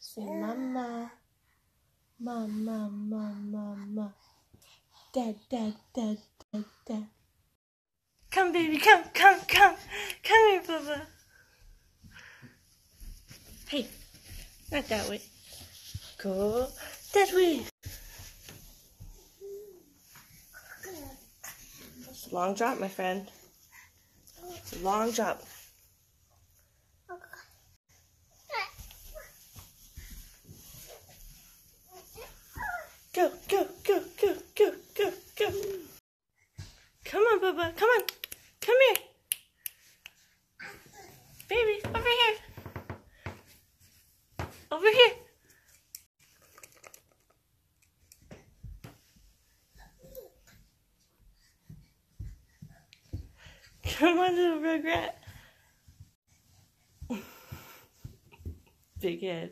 Say mama. Mama, mama, mama. Dad, dad, dad, dad, dad. Come, baby, come, come, come. Come here, Bubba. Hey, not that way. Go that way. It's a long drop, my friend. It's a long drop. Go, go, go, go, go, go, go. Come on, Bubba. Come on. Come here. Baby, over here. Over here. Come on, little rugrat. Big head.